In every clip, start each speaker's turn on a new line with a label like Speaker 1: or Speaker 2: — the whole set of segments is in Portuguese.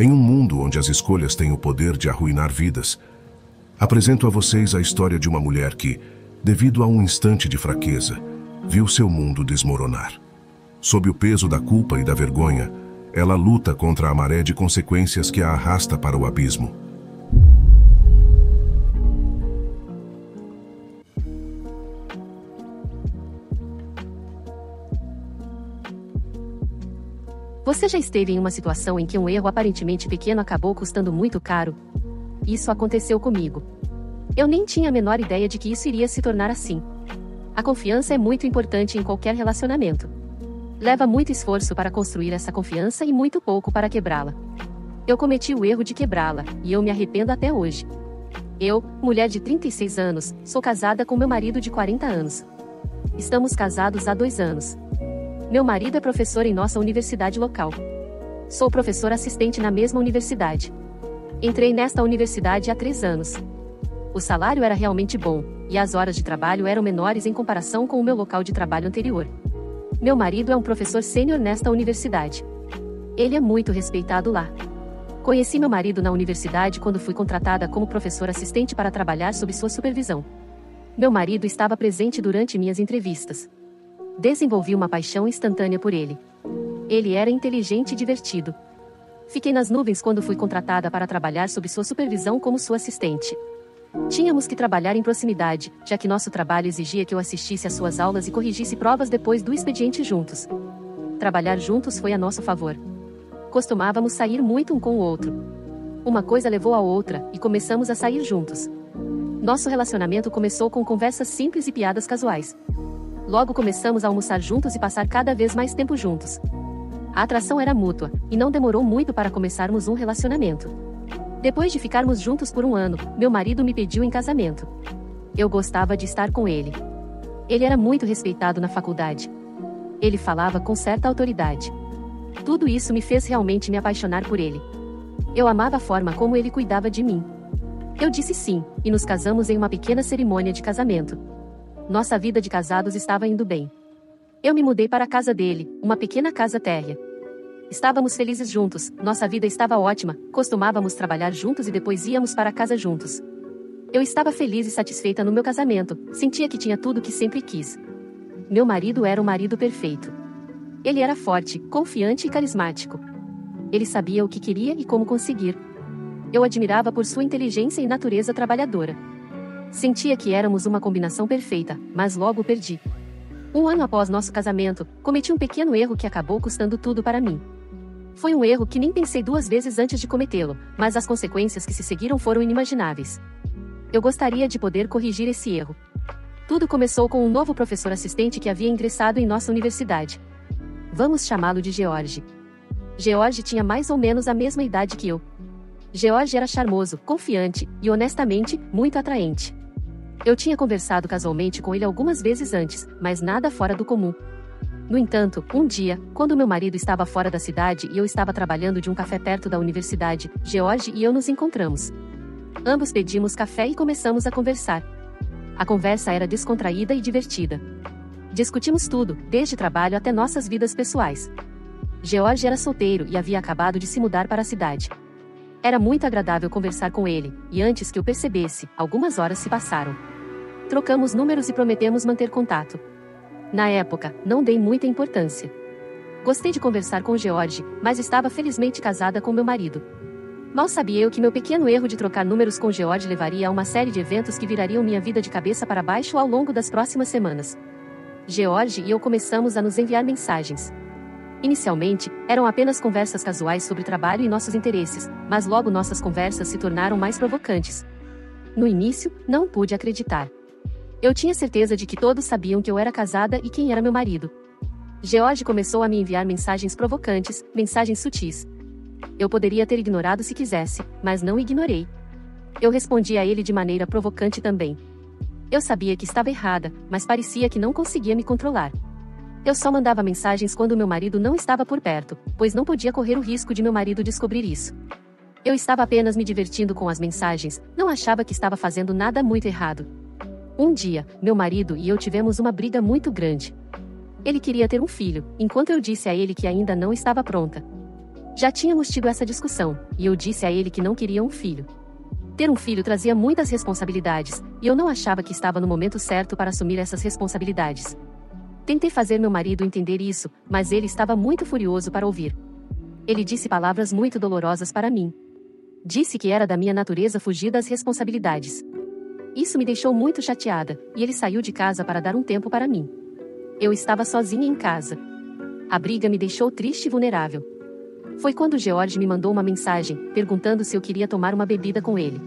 Speaker 1: Em um mundo onde as escolhas têm o poder de arruinar vidas, apresento a vocês a história de uma mulher que, devido a um instante de fraqueza, viu seu mundo desmoronar. Sob o peso da culpa e da vergonha, ela luta contra a maré de consequências que a arrasta para o abismo.
Speaker 2: Você já esteve em uma situação em que um erro aparentemente pequeno acabou custando muito caro? Isso aconteceu comigo. Eu nem tinha a menor ideia de que isso iria se tornar assim. A confiança é muito importante em qualquer relacionamento. Leva muito esforço para construir essa confiança e muito pouco para quebrá-la. Eu cometi o erro de quebrá-la, e eu me arrependo até hoje. Eu, mulher de 36 anos, sou casada com meu marido de 40 anos. Estamos casados há dois anos. Meu marido é professor em nossa universidade local. Sou professor assistente na mesma universidade. Entrei nesta universidade há três anos. O salário era realmente bom, e as horas de trabalho eram menores em comparação com o meu local de trabalho anterior. Meu marido é um professor sênior nesta universidade. Ele é muito respeitado lá. Conheci meu marido na universidade quando fui contratada como professor assistente para trabalhar sob sua supervisão. Meu marido estava presente durante minhas entrevistas. Desenvolvi uma paixão instantânea por ele. Ele era inteligente e divertido. Fiquei nas nuvens quando fui contratada para trabalhar sob sua supervisão como sua assistente. Tínhamos que trabalhar em proximidade, já que nosso trabalho exigia que eu assistisse às suas aulas e corrigisse provas depois do expediente juntos. Trabalhar juntos foi a nosso favor. Costumávamos sair muito um com o outro. Uma coisa levou a outra, e começamos a sair juntos. Nosso relacionamento começou com conversas simples e piadas casuais. Logo começamos a almoçar juntos e passar cada vez mais tempo juntos. A atração era mútua, e não demorou muito para começarmos um relacionamento. Depois de ficarmos juntos por um ano, meu marido me pediu em casamento. Eu gostava de estar com ele. Ele era muito respeitado na faculdade. Ele falava com certa autoridade. Tudo isso me fez realmente me apaixonar por ele. Eu amava a forma como ele cuidava de mim. Eu disse sim, e nos casamos em uma pequena cerimônia de casamento. Nossa vida de casados estava indo bem. Eu me mudei para a casa dele, uma pequena casa térrea. Estávamos felizes juntos, nossa vida estava ótima, costumávamos trabalhar juntos e depois íamos para casa juntos. Eu estava feliz e satisfeita no meu casamento, sentia que tinha tudo que sempre quis. Meu marido era o marido perfeito. Ele era forte, confiante e carismático. Ele sabia o que queria e como conseguir. Eu admirava por sua inteligência e natureza trabalhadora. Sentia que éramos uma combinação perfeita, mas logo perdi. Um ano após nosso casamento, cometi um pequeno erro que acabou custando tudo para mim. Foi um erro que nem pensei duas vezes antes de cometê-lo, mas as consequências que se seguiram foram inimagináveis. Eu gostaria de poder corrigir esse erro. Tudo começou com um novo professor assistente que havia ingressado em nossa universidade. Vamos chamá-lo de George. George tinha mais ou menos a mesma idade que eu. George era charmoso, confiante e, honestamente, muito atraente. Eu tinha conversado casualmente com ele algumas vezes antes, mas nada fora do comum. No entanto, um dia, quando meu marido estava fora da cidade e eu estava trabalhando de um café perto da universidade, George e eu nos encontramos. Ambos pedimos café e começamos a conversar. A conversa era descontraída e divertida. Discutimos tudo, desde trabalho até nossas vidas pessoais. George era solteiro e havia acabado de se mudar para a cidade. Era muito agradável conversar com ele, e antes que eu percebesse, algumas horas se passaram. Trocamos números e prometemos manter contato. Na época, não dei muita importância. Gostei de conversar com George, mas estava felizmente casada com meu marido. Mal sabia eu que meu pequeno erro de trocar números com George levaria a uma série de eventos que virariam minha vida de cabeça para baixo ao longo das próximas semanas. George e eu começamos a nos enviar mensagens. Inicialmente, eram apenas conversas casuais sobre trabalho e nossos interesses, mas logo nossas conversas se tornaram mais provocantes. No início, não pude acreditar. Eu tinha certeza de que todos sabiam que eu era casada e quem era meu marido. George começou a me enviar mensagens provocantes, mensagens sutis. Eu poderia ter ignorado se quisesse, mas não ignorei. Eu respondi a ele de maneira provocante também. Eu sabia que estava errada, mas parecia que não conseguia me controlar. Eu só mandava mensagens quando meu marido não estava por perto, pois não podia correr o risco de meu marido descobrir isso. Eu estava apenas me divertindo com as mensagens, não achava que estava fazendo nada muito errado. Um dia, meu marido e eu tivemos uma briga muito grande. Ele queria ter um filho, enquanto eu disse a ele que ainda não estava pronta. Já tínhamos tido essa discussão, e eu disse a ele que não queria um filho. Ter um filho trazia muitas responsabilidades, e eu não achava que estava no momento certo para assumir essas responsabilidades. Tentei fazer meu marido entender isso, mas ele estava muito furioso para ouvir. Ele disse palavras muito dolorosas para mim. Disse que era da minha natureza fugir das responsabilidades. Isso me deixou muito chateada, e ele saiu de casa para dar um tempo para mim. Eu estava sozinha em casa. A briga me deixou triste e vulnerável. Foi quando George me mandou uma mensagem, perguntando se eu queria tomar uma bebida com ele.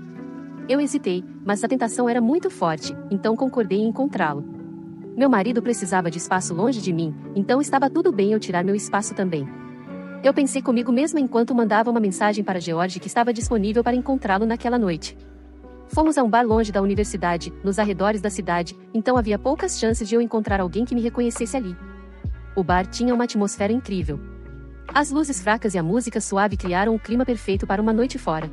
Speaker 2: Eu hesitei, mas a tentação era muito forte, então concordei em encontrá-lo. Meu marido precisava de espaço longe de mim, então estava tudo bem eu tirar meu espaço também. Eu pensei comigo mesma enquanto mandava uma mensagem para George que estava disponível para encontrá-lo naquela noite. Fomos a um bar longe da universidade, nos arredores da cidade, então havia poucas chances de eu encontrar alguém que me reconhecesse ali. O bar tinha uma atmosfera incrível. As luzes fracas e a música suave criaram o clima perfeito para uma noite fora.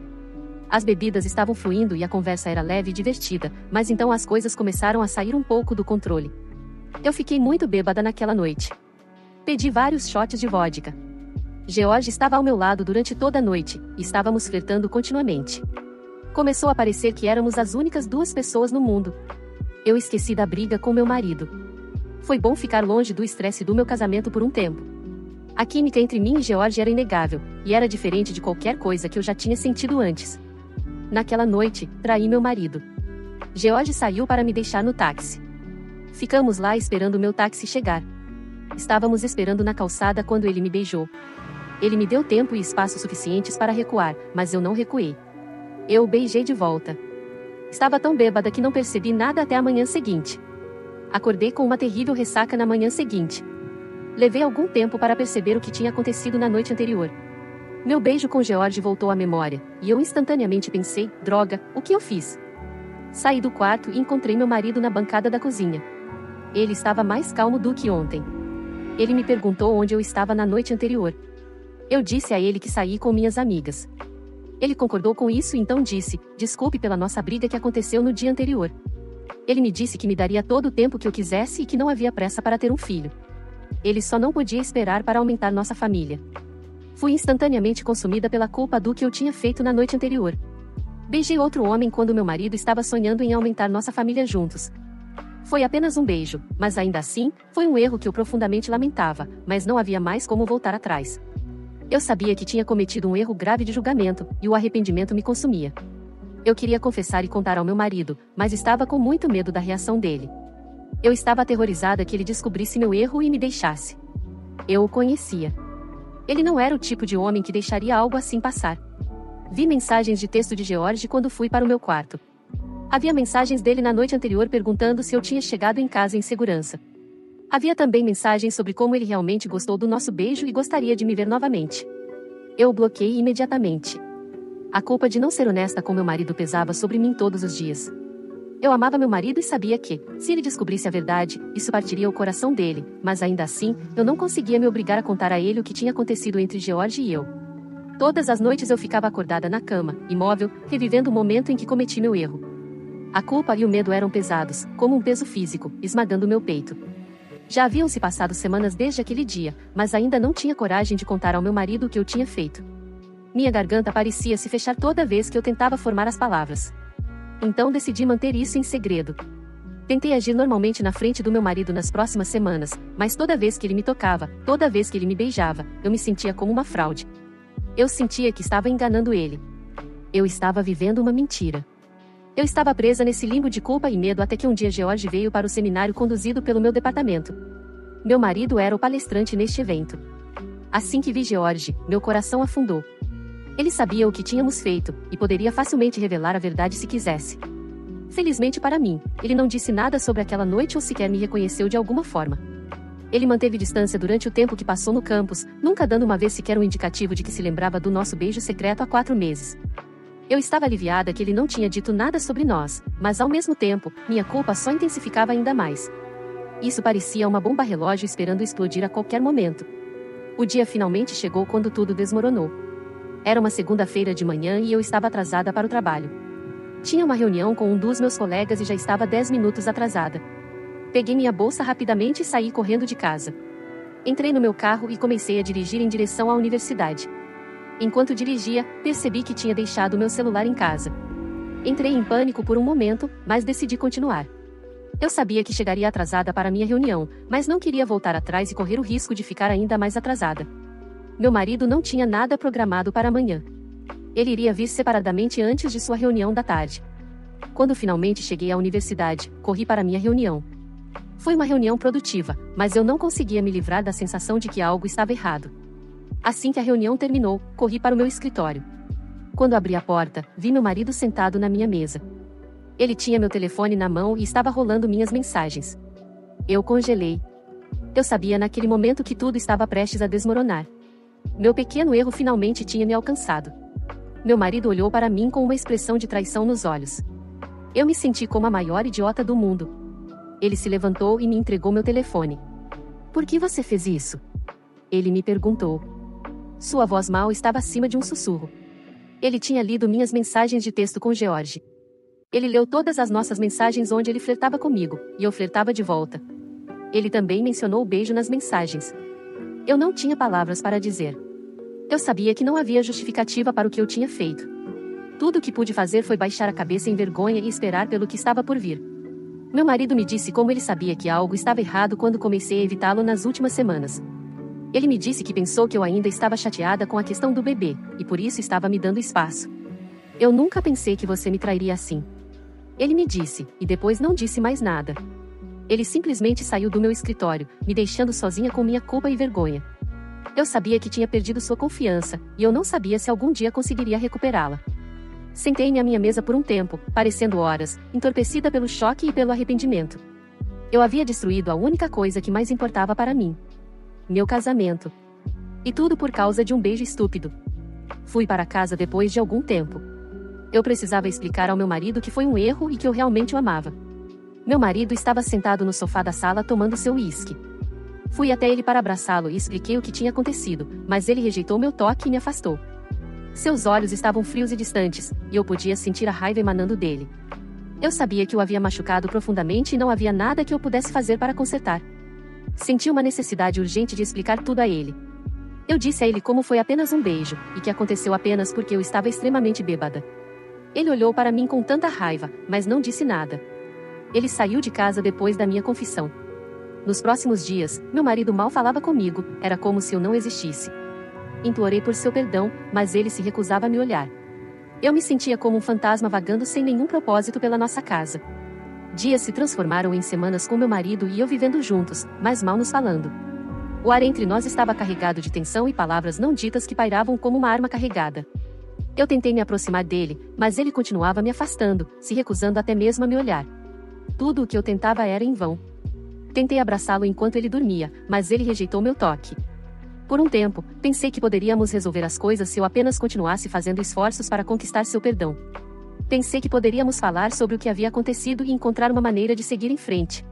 Speaker 2: As bebidas estavam fluindo e a conversa era leve e divertida, mas então as coisas começaram a sair um pouco do controle. Eu fiquei muito bêbada naquela noite. Pedi vários shots de vodka. George estava ao meu lado durante toda a noite, e estávamos flertando continuamente. Começou a parecer que éramos as únicas duas pessoas no mundo. Eu esqueci da briga com meu marido. Foi bom ficar longe do estresse do meu casamento por um tempo. A química entre mim e George era inegável, e era diferente de qualquer coisa que eu já tinha sentido antes. Naquela noite, traí meu marido. George saiu para me deixar no táxi. Ficamos lá esperando meu táxi chegar. Estávamos esperando na calçada quando ele me beijou. Ele me deu tempo e espaço suficientes para recuar, mas eu não recuei. Eu o beijei de volta. Estava tão bêbada que não percebi nada até a manhã seguinte. Acordei com uma terrível ressaca na manhã seguinte. Levei algum tempo para perceber o que tinha acontecido na noite anterior. Meu beijo com George voltou à memória, e eu instantaneamente pensei: droga, o que eu fiz? Saí do quarto e encontrei meu marido na bancada da cozinha. Ele estava mais calmo do que ontem. Ele me perguntou onde eu estava na noite anterior. Eu disse a ele que saí com minhas amigas. Ele concordou com isso e então disse: Desculpe pela nossa briga que aconteceu no dia anterior. Ele me disse que me daria todo o tempo que eu quisesse e que não havia pressa para ter um filho. Ele só não podia esperar para aumentar nossa família. Fui instantaneamente consumida pela culpa do que eu tinha feito na noite anterior. Beijei outro homem quando meu marido estava sonhando em aumentar nossa família juntos. Foi apenas um beijo, mas ainda assim, foi um erro que eu profundamente lamentava, mas não havia mais como voltar atrás. Eu sabia que tinha cometido um erro grave de julgamento, e o arrependimento me consumia. Eu queria confessar e contar ao meu marido, mas estava com muito medo da reação dele. Eu estava aterrorizada que ele descobrisse meu erro e me deixasse. Eu o conhecia. Ele não era o tipo de homem que deixaria algo assim passar. Vi mensagens de texto de George quando fui para o meu quarto. Havia mensagens dele na noite anterior perguntando se eu tinha chegado em casa em segurança. Havia também mensagens sobre como ele realmente gostou do nosso beijo e gostaria de me ver novamente. Eu o bloqueei imediatamente. A culpa de não ser honesta com meu marido pesava sobre mim todos os dias. Eu amava meu marido e sabia que, se ele descobrisse a verdade, isso partiria o coração dele, mas ainda assim, eu não conseguia me obrigar a contar a ele o que tinha acontecido entre George e eu. Todas as noites eu ficava acordada na cama, imóvel, revivendo o momento em que cometi meu erro. A culpa e o medo eram pesados, como um peso físico, esmagando meu peito. Já haviam se passado semanas desde aquele dia, mas ainda não tinha coragem de contar ao meu marido o que eu tinha feito. Minha garganta parecia se fechar toda vez que eu tentava formar as palavras. Então decidi manter isso em segredo. Tentei agir normalmente na frente do meu marido nas próximas semanas, mas toda vez que ele me tocava, toda vez que ele me beijava, eu me sentia como uma fraude. Eu sentia que estava enganando ele. Eu estava vivendo uma mentira. Eu estava presa nesse limbo de culpa e medo até que um dia George veio para o seminário conduzido pelo meu departamento. Meu marido era o palestrante neste evento. Assim que vi George, meu coração afundou. Ele sabia o que tínhamos feito, e poderia facilmente revelar a verdade se quisesse. Felizmente para mim, ele não disse nada sobre aquela noite ou sequer me reconheceu de alguma forma. Ele manteve distância durante o tempo que passou no campus, nunca dando uma vez sequer um indicativo de que se lembrava do nosso beijo secreto há quatro meses. Eu estava aliviada que ele não tinha dito nada sobre nós, mas ao mesmo tempo, minha culpa só intensificava ainda mais. Isso parecia uma bomba relógio esperando explodir a qualquer momento. O dia finalmente chegou quando tudo desmoronou. Era uma segunda-feira de manhã e eu estava atrasada para o trabalho. Tinha uma reunião com um dos meus colegas e já estava dez minutos atrasada. Peguei minha bolsa rapidamente e saí correndo de casa. Entrei no meu carro e comecei a dirigir em direção à universidade. Enquanto dirigia, percebi que tinha deixado meu celular em casa. Entrei em pânico por um momento, mas decidi continuar. Eu sabia que chegaria atrasada para minha reunião, mas não queria voltar atrás e correr o risco de ficar ainda mais atrasada. Meu marido não tinha nada programado para amanhã. Ele iria vir separadamente antes de sua reunião da tarde. Quando finalmente cheguei à universidade, corri para minha reunião. Foi uma reunião produtiva, mas eu não conseguia me livrar da sensação de que algo estava errado. Assim que a reunião terminou, corri para o meu escritório. Quando abri a porta, vi meu marido sentado na minha mesa. Ele tinha meu telefone na mão e estava rolando minhas mensagens. Eu congelei. Eu sabia naquele momento que tudo estava prestes a desmoronar. Meu pequeno erro finalmente tinha me alcançado. Meu marido olhou para mim com uma expressão de traição nos olhos. Eu me senti como a maior idiota do mundo. Ele se levantou e me entregou meu telefone. Por que você fez isso? Ele me perguntou. Sua voz mal estava acima de um sussurro. Ele tinha lido minhas mensagens de texto com George. Ele leu todas as nossas mensagens onde ele flertava comigo, e eu flertava de volta. Ele também mencionou o beijo nas mensagens. Eu não tinha palavras para dizer. Eu sabia que não havia justificativa para o que eu tinha feito. Tudo o que pude fazer foi baixar a cabeça em vergonha e esperar pelo que estava por vir. Meu marido me disse como ele sabia que algo estava errado quando comecei a evitá-lo nas últimas semanas. Ele me disse que pensou que eu ainda estava chateada com a questão do bebê, e por isso estava me dando espaço. Eu nunca pensei que você me trairia assim. Ele me disse, e depois não disse mais nada. Ele simplesmente saiu do meu escritório, me deixando sozinha com minha culpa e vergonha. Eu sabia que tinha perdido sua confiança, e eu não sabia se algum dia conseguiria recuperá-la. Sentei-me à minha mesa por um tempo, parecendo horas, entorpecida pelo choque e pelo arrependimento. Eu havia destruído a única coisa que mais importava para mim: meu casamento. E tudo por causa de um beijo estúpido. Fui para casa depois de algum tempo. Eu precisava explicar ao meu marido que foi um erro e que eu realmente o amava. Meu marido estava sentado no sofá da sala tomando seu uísque. Fui até ele para abraçá-lo e expliquei o que tinha acontecido, mas ele rejeitou meu toque e me afastou. Seus olhos estavam frios e distantes, e eu podia sentir a raiva emanando dele. Eu sabia que o havia machucado profundamente e não havia nada que eu pudesse fazer para consertar. Senti uma necessidade urgente de explicar tudo a ele. Eu disse a ele como foi apenas um beijo, e que aconteceu apenas porque eu estava extremamente bêbada. Ele olhou para mim com tanta raiva, mas não disse nada. Ele saiu de casa depois da minha confissão. Nos próximos dias, meu marido mal falava comigo, era como se eu não existisse. Implorei por seu perdão, mas ele se recusava a me olhar. Eu me sentia como um fantasma vagando sem nenhum propósito pela nossa casa. Dias se transformaram em semanas com meu marido e eu vivendo juntos, mas mal nos falando. O ar entre nós estava carregado de tensão e palavras não ditas que pairavam como uma arma carregada. Eu tentei me aproximar dele, mas ele continuava me afastando, se recusando até mesmo a me olhar. Tudo o que eu tentava era em vão. Tentei abraçá-lo enquanto ele dormia, mas ele rejeitou meu toque. Por um tempo, pensei que poderíamos resolver as coisas se eu apenas continuasse fazendo esforços para conquistar seu perdão. Pensei que poderíamos falar sobre o que havia acontecido e encontrar uma maneira de seguir em frente.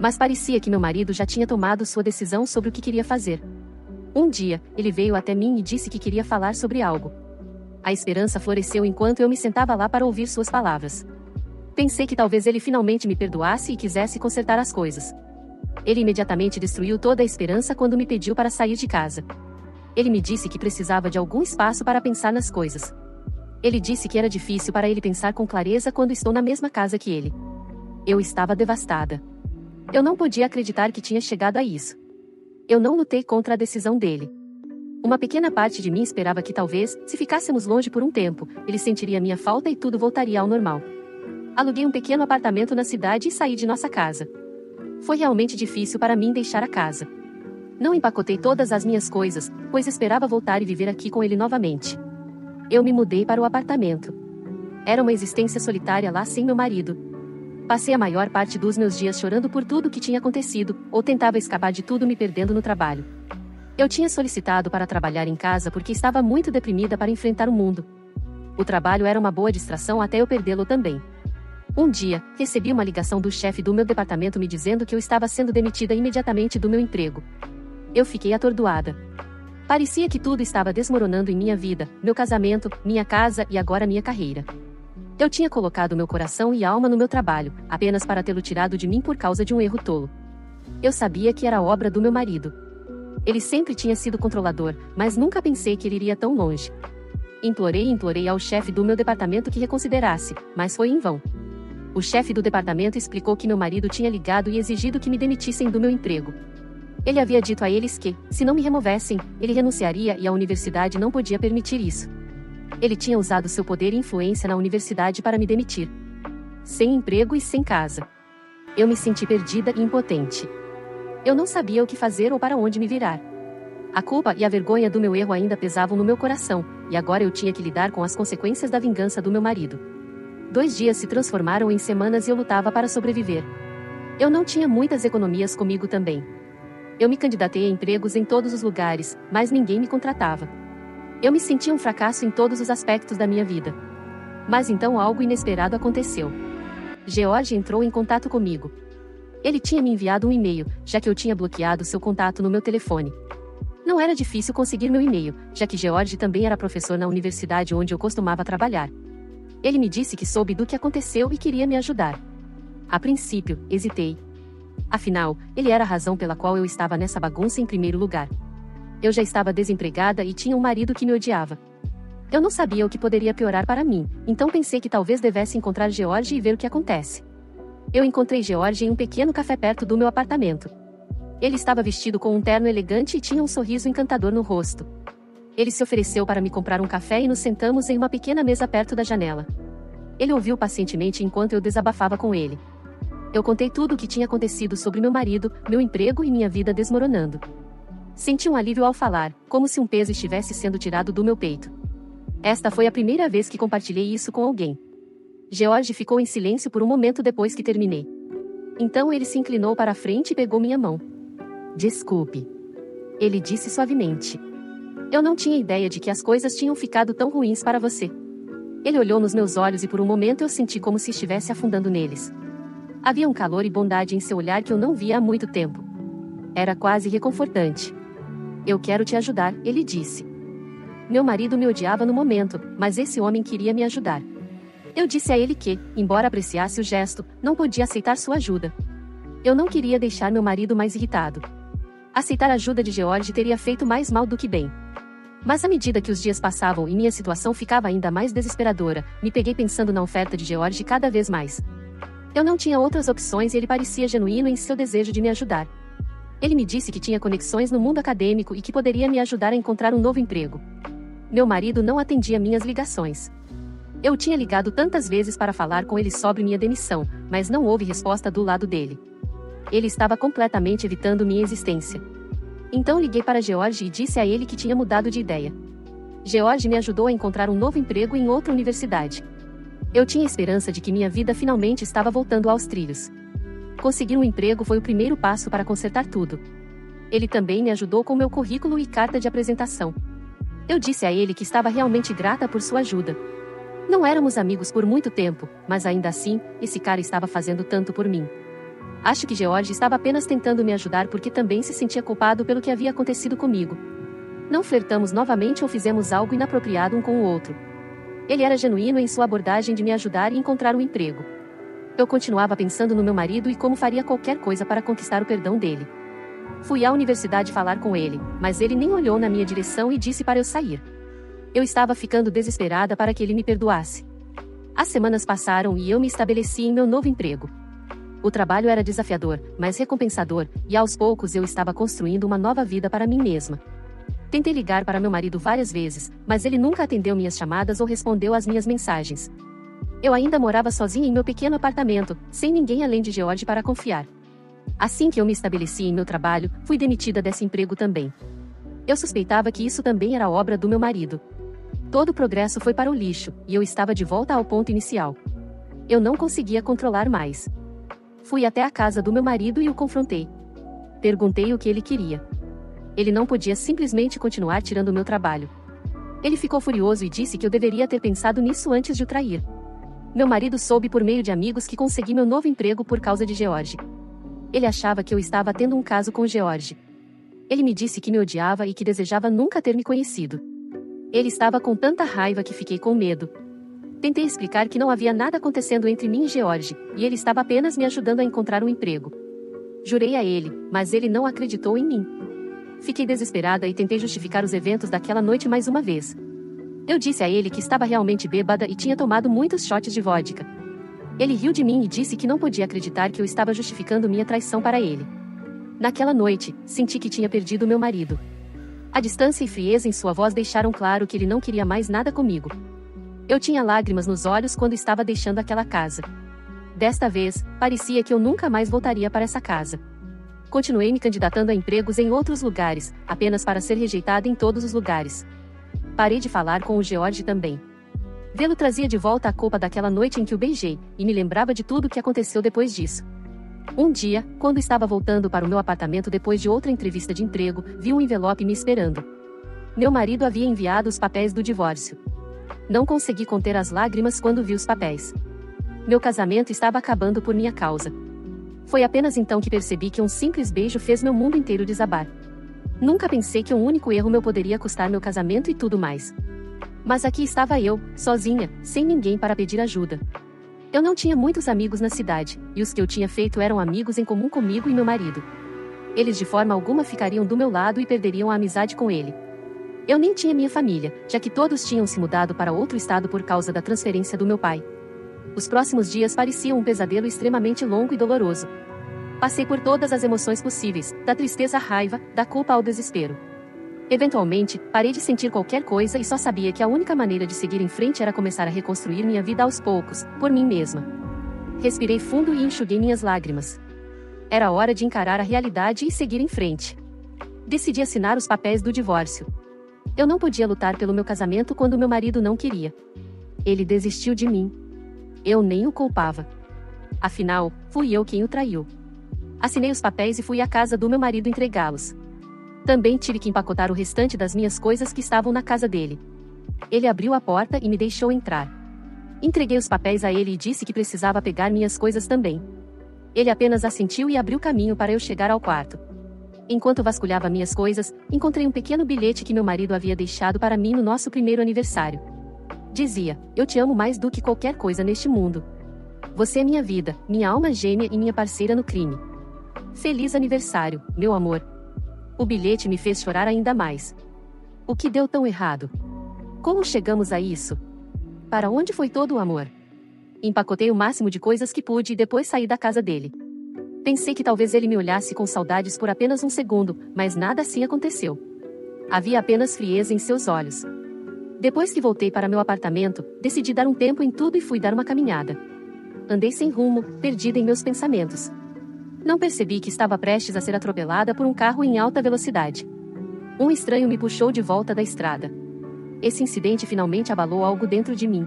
Speaker 2: Mas parecia que meu marido já tinha tomado sua decisão sobre o que queria fazer. Um dia, ele veio até mim e disse que queria falar sobre algo. A esperança floresceu enquanto eu me sentava lá para ouvir suas palavras. Pensei que talvez ele finalmente me perdoasse e quisesse consertar as coisas. Ele imediatamente destruiu toda a esperança quando me pediu para sair de casa. Ele me disse que precisava de algum espaço para pensar nas coisas. Ele disse que era difícil para ele pensar com clareza quando estou na mesma casa que ele. Eu estava devastada. Eu não podia acreditar que tinha chegado a isso. Eu não lutei contra a decisão dele. Uma pequena parte de mim esperava que talvez, se ficássemos longe por um tempo, ele sentiria minha falta e tudo voltaria ao normal. Aluguei um pequeno apartamento na cidade e saí de nossa casa. Foi realmente difícil para mim deixar a casa. Não empacotei todas as minhas coisas, pois esperava voltar e viver aqui com ele novamente. Eu me mudei para o apartamento. Era uma existência solitária lá sem meu marido. Passei a maior parte dos meus dias chorando por tudo o que tinha acontecido, ou tentava escapar de tudo me perdendo no trabalho. Eu tinha solicitado para trabalhar em casa porque estava muito deprimida para enfrentar o mundo. O trabalho era uma boa distração até eu perdê-lo também. Um dia, recebi uma ligação do chefe do meu departamento me dizendo que eu estava sendo demitida imediatamente do meu emprego. Eu fiquei atordoada. Parecia que tudo estava desmoronando em minha vida, meu casamento, minha casa e agora minha carreira. Eu tinha colocado meu coração e alma no meu trabalho, apenas para tê-lo tirado de mim por causa de um erro tolo. Eu sabia que era obra do meu marido. Ele sempre tinha sido controlador, mas nunca pensei que ele iria tão longe. Implorei e implorei ao chefe do meu departamento que reconsiderasse, mas foi em vão. O chefe do departamento explicou que meu marido tinha ligado e exigido que me demitissem do meu emprego. Ele havia dito a eles que, se não me removessem, ele renunciaria e a universidade não podia permitir isso. Ele tinha usado seu poder e influência na universidade para me demitir. Sem emprego e sem casa. Eu me senti perdida e impotente. Eu não sabia o que fazer ou para onde me virar. A culpa e a vergonha do meu erro ainda pesavam no meu coração, e agora eu tinha que lidar com as consequências da vingança do meu marido. Dois dias se transformaram em semanas e eu lutava para sobreviver. Eu não tinha muitas economias comigo também. Eu me candidatei a empregos em todos os lugares, mas ninguém me contratava. Eu me sentia um fracasso em todos os aspectos da minha vida. Mas então algo inesperado aconteceu. George entrou em contato comigo. Ele tinha me enviado um e-mail, já que eu tinha bloqueado seu contato no meu telefone. Não era difícil conseguir meu e-mail, já que George também era professor na universidade onde eu costumava trabalhar. Ele me disse que soube do que aconteceu e queria me ajudar. A princípio, hesitei. Afinal, ele era a razão pela qual eu estava nessa bagunça em primeiro lugar. Eu já estava desempregada e tinha um marido que me odiava. Eu não sabia o que poderia piorar para mim, então pensei que talvez devesse encontrar George e ver o que acontece. Eu encontrei George em um pequeno café perto do meu apartamento. Ele estava vestido com um terno elegante e tinha um sorriso encantador no rosto. Ele se ofereceu para me comprar um café e nos sentamos em uma pequena mesa perto da janela. Ele ouviu pacientemente enquanto eu desabafava com ele. Eu contei tudo o que tinha acontecido sobre meu marido, meu emprego e minha vida desmoronando. Senti um alívio ao falar, como se um peso estivesse sendo tirado do meu peito. Esta foi a primeira vez que compartilhei isso com alguém. George ficou em silêncio por um momento depois que terminei. Então ele se inclinou para a frente e pegou minha mão. Desculpe. Ele disse suavemente. Eu não tinha ideia de que as coisas tinham ficado tão ruins para você. Ele olhou nos meus olhos e por um momento eu senti como se estivesse afundando neles. Havia um calor e bondade em seu olhar que eu não via há muito tempo. Era quase reconfortante. Eu quero te ajudar, ele disse. Meu marido me odiava no momento, mas esse homem queria me ajudar. Eu disse a ele que, embora apreciasse o gesto, não podia aceitar sua ajuda. Eu não queria deixar meu marido mais irritado. Aceitar a ajuda de George teria feito mais mal do que bem. Mas à medida que os dias passavam e minha situação ficava ainda mais desesperadora, me peguei pensando na oferta de George cada vez mais. Eu não tinha outras opções e ele parecia genuíno em seu desejo de me ajudar. Ele me disse que tinha conexões no mundo acadêmico e que poderia me ajudar a encontrar um novo emprego. Meu marido não atendia minhas ligações. Eu tinha ligado tantas vezes para falar com ele sobre minha demissão, mas não houve resposta do lado dele. Ele estava completamente evitando minha existência. Então liguei para George e disse a ele que tinha mudado de ideia. George me ajudou a encontrar um novo emprego em outra universidade. Eu tinha esperança de que minha vida finalmente estava voltando aos trilhos. Conseguir um emprego foi o primeiro passo para consertar tudo. Ele também me ajudou com meu currículo e carta de apresentação. Eu disse a ele que estava realmente grata por sua ajuda, não éramos amigos por muito tempo, mas ainda assim, esse cara estava fazendo tanto por mim. Acho que George estava apenas tentando me ajudar porque também se sentia culpado pelo que havia acontecido comigo. Não flertamos novamente ou fizemos algo inapropriado um com o outro. Ele era genuíno em sua abordagem de me ajudar e encontrar um emprego. Eu continuava pensando no meu marido e como faria qualquer coisa para conquistar o perdão dele. Fui à universidade falar com ele, mas ele nem olhou na minha direção e disse para eu sair. Eu estava ficando desesperada para que ele me perdoasse. As semanas passaram e eu me estabeleci em meu novo emprego. O trabalho era desafiador, mas recompensador, e aos poucos eu estava construindo uma nova vida para mim mesma. Tentei ligar para meu marido várias vezes, mas ele nunca atendeu minhas chamadas ou respondeu às minhas mensagens. Eu ainda morava sozinha em meu pequeno apartamento, sem ninguém além de George para confiar. Assim que eu me estabeleci em meu trabalho, fui demitida desse emprego também. Eu suspeitava que isso também era obra do meu marido. Todo o progresso foi para o lixo, e eu estava de volta ao ponto inicial. Eu não conseguia controlar mais. Fui até a casa do meu marido e o confrontei. Perguntei o que ele queria. Ele não podia simplesmente continuar tirando meu trabalho. Ele ficou furioso e disse que eu deveria ter pensado nisso antes de o trair. Meu marido soube por meio de amigos que consegui meu novo emprego por causa de George. Ele achava que eu estava tendo um caso com George. Ele me disse que me odiava e que desejava nunca ter me conhecido. Ele estava com tanta raiva que fiquei com medo. Tentei explicar que não havia nada acontecendo entre mim e George, e ele estava apenas me ajudando a encontrar um emprego. Jurei a ele, mas ele não acreditou em mim. Fiquei desesperada e tentei justificar os eventos daquela noite mais uma vez. Eu disse a ele que estava realmente bêbada e tinha tomado muitos shots de vodka. Ele riu de mim e disse que não podia acreditar que eu estava justificando minha traição para ele. Naquela noite, senti que tinha perdido meu marido. A distância e frieza em sua voz deixaram claro que ele não queria mais nada comigo. Eu tinha lágrimas nos olhos quando estava deixando aquela casa. Desta vez, parecia que eu nunca mais voltaria para essa casa. Continuei me candidatando a empregos em outros lugares, apenas para ser rejeitada em todos os lugares. Parei de falar com o George também. Vê-lo trazia de volta a culpa daquela noite em que o beijei, e me lembrava de tudo o que aconteceu depois disso. Um dia, quando estava voltando para o meu apartamento depois de outra entrevista de emprego, vi um envelope me esperando. Meu marido havia enviado os papéis do divórcio. Não consegui conter as lágrimas quando vi os papéis. Meu casamento estava acabando por minha causa. Foi apenas então que percebi que um simples beijo fez meu mundo inteiro desabar. Nunca pensei que um único erro meu poderia custar meu casamento e tudo mais. Mas aqui estava eu, sozinha, sem ninguém para pedir ajuda. Eu não tinha muitos amigos na cidade, e os que eu tinha feito eram amigos em comum comigo e meu marido. Eles de forma alguma ficariam do meu lado e perderiam a amizade com ele. Eu nem tinha minha família, já que todos tinham se mudado para outro estado por causa da transferência do meu pai. Os próximos dias pareciam um pesadelo extremamente longo e doloroso. Passei por todas as emoções possíveis, da tristeza à raiva, da culpa ao desespero. Eventualmente, parei de sentir qualquer coisa e só sabia que a única maneira de seguir em frente era começar a reconstruir minha vida aos poucos, por mim mesma. Respirei fundo e enxuguei minhas lágrimas. Era hora de encarar a realidade e seguir em frente. Decidi assinar os papéis do divórcio. Eu não podia lutar pelo meu casamento quando meu marido não queria. Ele desistiu de mim, eu nem o culpava. Afinal, fui eu quem o traiu. Assinei os papéis e fui à casa do meu marido entregá-los. Também tive que empacotar o restante das minhas coisas que estavam na casa dele. Ele abriu a porta e me deixou entrar. Entreguei os papéis a ele e disse que precisava pegar minhas coisas também. Ele apenas assentiu e abriu caminho para eu chegar ao quarto. Enquanto vasculhava minhas coisas, encontrei um pequeno bilhete que meu marido havia deixado para mim no nosso primeiro aniversário. Dizia: Eu te amo mais do que qualquer coisa neste mundo. Você é minha vida, minha alma gêmea e minha parceira no crime. Feliz aniversário, meu amor. O bilhete me fez chorar ainda mais. O que deu tão errado? Como chegamos a isso? Para onde foi todo o amor? Empacotei o máximo de coisas que pude e depois saí da casa dele. Pensei que talvez ele me olhasse com saudades por apenas um segundo, mas nada assim aconteceu. Havia apenas frieza em seus olhos. Depois que voltei para meu apartamento, decidi dar um tempo em tudo e fui dar uma caminhada. Andei sem rumo, perdida em meus pensamentos. Não percebi que estava prestes a ser atropelada por um carro em alta velocidade. Um estranho me puxou de volta da estrada. Esse incidente finalmente abalou algo dentro de mim.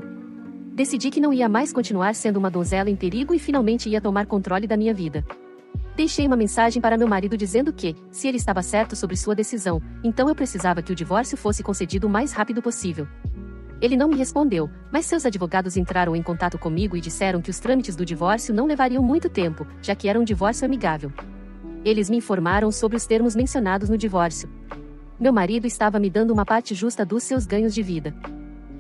Speaker 2: Decidi que não ia mais continuar sendo uma donzela em perigo e finalmente ia tomar controle da minha vida. Deixei uma mensagem para meu marido dizendo que, se ele estava certo sobre sua decisão, então eu precisava que o divórcio fosse concedido o mais rápido possível. Ele não me respondeu, mas seus advogados entraram em contato comigo e disseram que os trâmites do divórcio não levariam muito tempo, já que era um divórcio amigável. Eles me informaram sobre os termos mencionados no divórcio. Meu marido estava me dando uma parte justa dos seus ganhos de vida.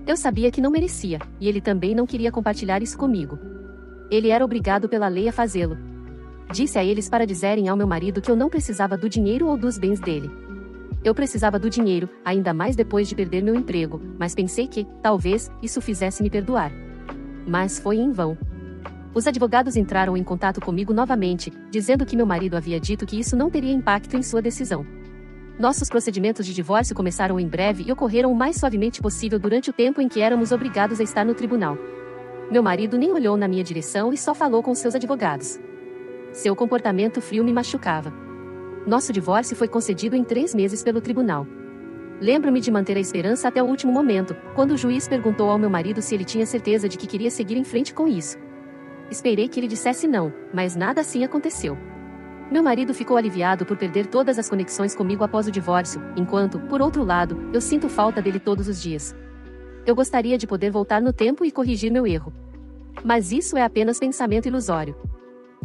Speaker 2: Eu sabia que não merecia, e ele também não queria compartilhar isso comigo. Ele era obrigado pela lei a fazê-lo, Disse a eles para dizerem ao meu marido que eu não precisava do dinheiro ou dos bens dele. Eu precisava do dinheiro, ainda mais depois de perder meu emprego, mas pensei que, talvez, isso fizesse me perdoar. Mas foi em vão. Os advogados entraram em contato comigo novamente, dizendo que meu marido havia dito que isso não teria impacto em sua decisão. Nossos procedimentos de divórcio começaram em breve e ocorreram o mais suavemente possível durante o tempo em que éramos obrigados a estar no tribunal. Meu marido nem olhou na minha direção e só falou com seus advogados. Seu comportamento frio me machucava. Nosso divórcio foi concedido em três meses pelo tribunal. Lembro-me de manter a esperança até o último momento, quando o juiz perguntou ao meu marido se ele tinha certeza de que queria seguir em frente com isso. Esperei que ele dissesse não, mas nada assim aconteceu. Meu marido ficou aliviado por perder todas as conexões comigo após o divórcio, enquanto, por outro lado, eu sinto falta dele todos os dias. Eu gostaria de poder voltar no tempo e corrigir meu erro. Mas isso é apenas pensamento ilusório.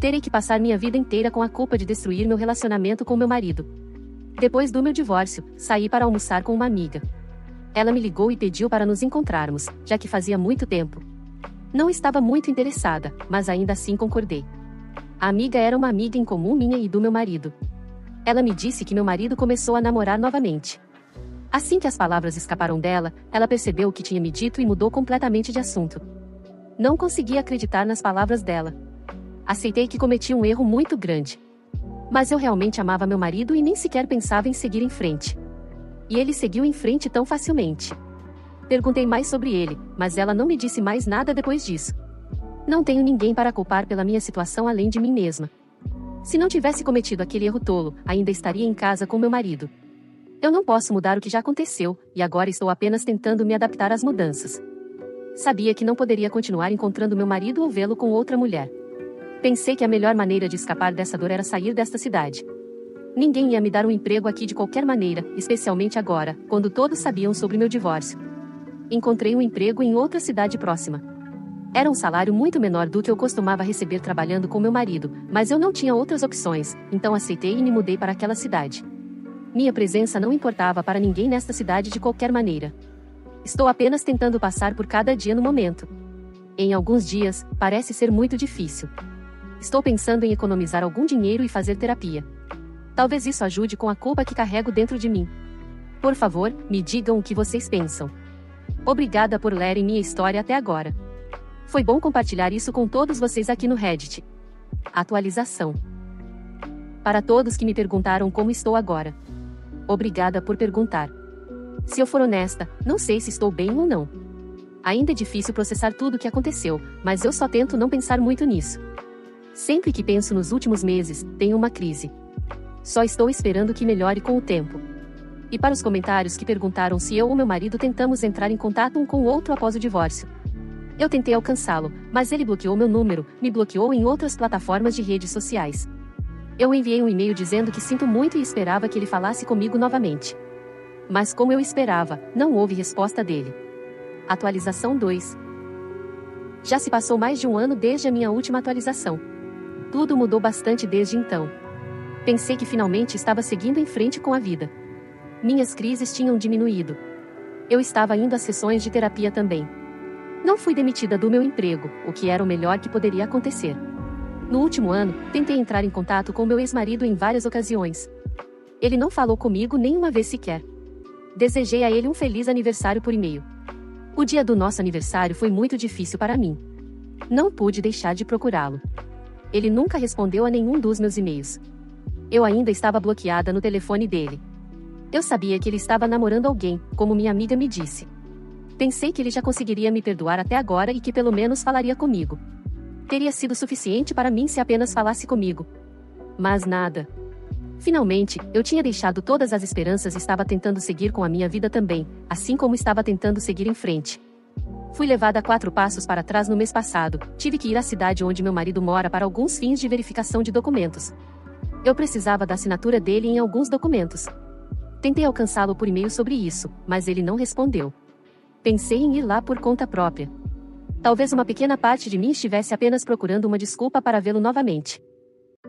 Speaker 2: Terei que passar minha vida inteira com a culpa de destruir meu relacionamento com meu marido. Depois do meu divórcio, saí para almoçar com uma amiga. Ela me ligou e pediu para nos encontrarmos, já que fazia muito tempo. Não estava muito interessada, mas ainda assim concordei. A amiga era uma amiga em comum minha e do meu marido. Ela me disse que meu marido começou a namorar novamente. Assim que as palavras escaparam dela, ela percebeu o que tinha me dito e mudou completamente de assunto. Não conseguia acreditar nas palavras dela. Aceitei que cometi um erro muito grande. Mas eu realmente amava meu marido e nem sequer pensava em seguir em frente. E ele seguiu em frente tão facilmente. Perguntei mais sobre ele, mas ela não me disse mais nada depois disso. Não tenho ninguém para culpar pela minha situação além de mim mesma. Se não tivesse cometido aquele erro tolo, ainda estaria em casa com meu marido. Eu não posso mudar o que já aconteceu, e agora estou apenas tentando me adaptar às mudanças. Sabia que não poderia continuar encontrando meu marido ou vê-lo com outra mulher. Pensei que a melhor maneira de escapar dessa dor era sair desta cidade. Ninguém ia me dar um emprego aqui de qualquer maneira, especialmente agora, quando todos sabiam sobre meu divórcio. Encontrei um emprego em outra cidade próxima. Era um salário muito menor do que eu costumava receber trabalhando com meu marido, mas eu não tinha outras opções, então aceitei e me mudei para aquela cidade. Minha presença não importava para ninguém nesta cidade de qualquer maneira. Estou apenas tentando passar por cada dia no momento. Em alguns dias, parece ser muito difícil. Estou pensando em economizar algum dinheiro e fazer terapia. Talvez isso ajude com a culpa que carrego dentro de mim. Por favor, me digam o que vocês pensam. Obrigada por lerem minha história até agora. Foi bom compartilhar isso com todos vocês aqui no Reddit. Atualização. Para todos que me perguntaram como estou agora. Obrigada por perguntar. Se eu for honesta, não sei se estou bem ou não. Ainda é difícil processar tudo o que aconteceu, mas eu só tento não pensar muito nisso. Sempre que penso nos últimos meses, tenho uma crise. Só estou esperando que melhore com o tempo. E para os comentários que perguntaram se eu ou meu marido tentamos entrar em contato um com o outro após o divórcio. Eu tentei alcançá-lo, mas ele bloqueou meu número, me bloqueou em outras plataformas de redes sociais. Eu enviei um e-mail dizendo que sinto muito e esperava que ele falasse comigo novamente. Mas como eu esperava, não houve resposta dele. Atualização 2. Já se passou mais de um ano desde a minha última atualização. Tudo mudou bastante desde então. Pensei que finalmente estava seguindo em frente com a vida. Minhas crises tinham diminuído. Eu estava indo a sessões de terapia também. Não fui demitida do meu emprego, o que era o melhor que poderia acontecer. No último ano, tentei entrar em contato com meu ex-marido em várias ocasiões. Ele não falou comigo nem uma vez sequer. Desejei a ele um feliz aniversário por e-mail. O dia do nosso aniversário foi muito difícil para mim. Não pude deixar de procurá-lo. Ele nunca respondeu a nenhum dos meus e-mails. Eu ainda estava bloqueada no telefone dele. Eu sabia que ele estava namorando alguém, como minha amiga me disse. Pensei que ele já conseguiria me perdoar até agora e que pelo menos falaria comigo teria sido suficiente para mim se apenas falasse comigo. Mas nada. Finalmente, eu tinha deixado todas as esperanças e estava tentando seguir com a minha vida também, assim como estava tentando seguir em frente. Fui levada quatro passos para trás no mês passado, tive que ir à cidade onde meu marido mora para alguns fins de verificação de documentos. Eu precisava da assinatura dele em alguns documentos. Tentei alcançá-lo por e-mail sobre isso, mas ele não respondeu. Pensei em ir lá por conta própria. Talvez uma pequena parte de mim estivesse apenas procurando uma desculpa para vê-lo novamente.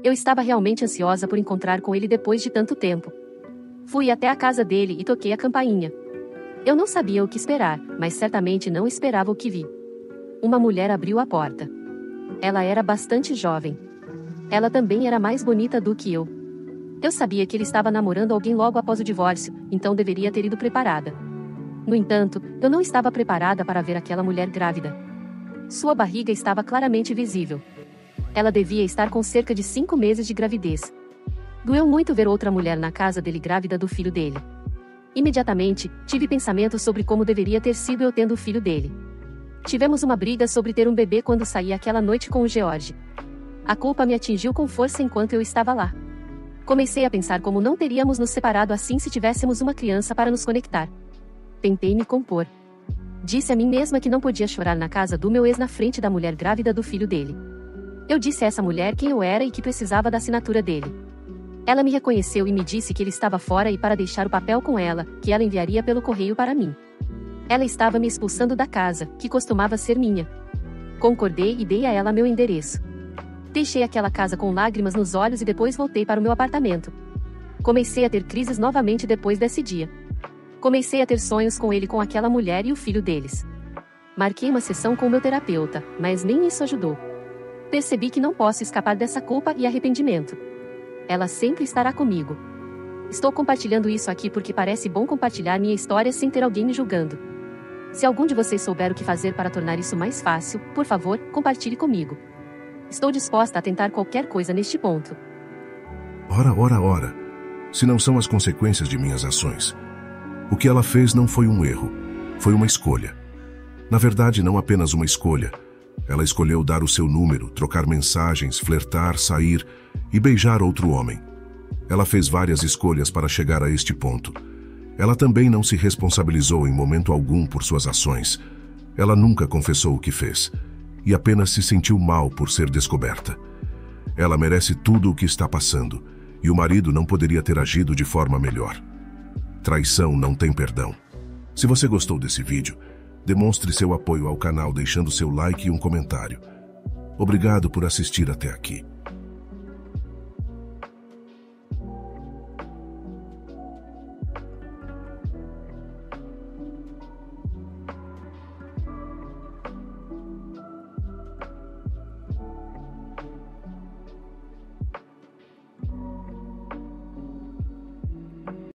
Speaker 2: Eu estava realmente ansiosa por encontrar com ele depois de tanto tempo. Fui até a casa dele e toquei a campainha. Eu não sabia o que esperar, mas certamente não esperava o que vi. Uma mulher abriu a porta. Ela era bastante jovem. Ela também era mais bonita do que eu. Eu sabia que ele estava namorando alguém logo após o divórcio, então deveria ter ido preparada. No entanto, eu não estava preparada para ver aquela mulher grávida. Sua barriga estava claramente visível. Ela devia estar com cerca de cinco meses de gravidez. Doeu muito ver outra mulher na casa dele grávida do filho dele. Imediatamente, tive pensamentos sobre como deveria ter sido eu tendo o filho dele. Tivemos uma briga sobre ter um bebê quando saí aquela noite com o George. A culpa me atingiu com força enquanto eu estava lá. Comecei a pensar como não teríamos nos separado assim se tivéssemos uma criança para nos conectar. Tentei me compor. Disse a mim mesma que não podia chorar na casa do meu ex na frente da mulher grávida do filho dele. Eu disse a essa mulher quem eu era e que precisava da assinatura dele. Ela me reconheceu e me disse que ele estava fora e para deixar o papel com ela, que ela enviaria pelo correio para mim. Ela estava me expulsando da casa, que costumava ser minha. Concordei e dei a ela meu endereço. Deixei aquela casa com lágrimas nos olhos e depois voltei para o meu apartamento. Comecei a ter crises novamente depois desse dia. Comecei a ter sonhos com ele com aquela mulher e o filho deles. Marquei uma sessão com o meu terapeuta, mas nem isso ajudou. Percebi que não posso escapar dessa culpa e arrependimento. Ela sempre estará comigo. Estou compartilhando isso aqui porque parece bom compartilhar minha história sem ter alguém me julgando. Se algum de vocês souber o que fazer para tornar isso mais fácil, por favor, compartilhe comigo. Estou disposta a tentar qualquer coisa neste ponto.
Speaker 1: Ora, ora, ora. Se não são as consequências de minhas ações. O que ela fez não foi um erro, foi uma escolha. Na verdade, não apenas uma escolha. Ela escolheu dar o seu número, trocar mensagens, flertar, sair e beijar outro homem. Ela fez várias escolhas para chegar a este ponto. Ela também não se responsabilizou em momento algum por suas ações. Ela nunca confessou o que fez e apenas se sentiu mal por ser descoberta. Ela merece tudo o que está passando e o marido não poderia ter agido de forma melhor. Traição não tem perdão. Se você gostou desse vídeo, demonstre seu apoio ao canal deixando seu like e um comentário. Obrigado por assistir até aqui.